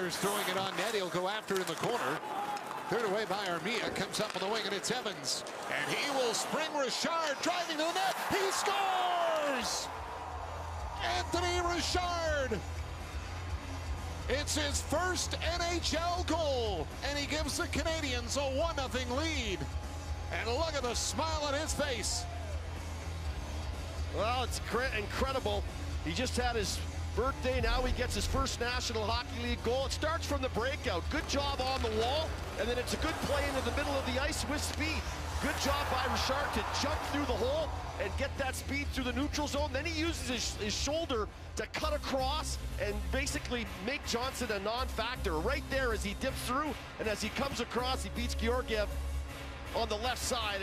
Fires throwing it on net. He'll go after in the corner. Cleared away by Armia. Comes up on the wing and it's Evans. And he will spring Richard driving to the net. He scores! Anthony Richard! It's his first NHL goal, and he gives the Canadiens a 1-0 lead. And look at the smile on his face. Well, it's incredible. He just had his birthday. Now he gets his first National Hockey League goal. It starts from the breakout. Good job on the wall, and then it's a good play into the middle of the ice with speed. Good job by Richard to jump through the hole and get that speed through the neutral zone. Then he uses his, his shoulder to cut across and basically make Johnson a non-factor right there as he dips through and as he comes across, he beats Georgiev on the left side.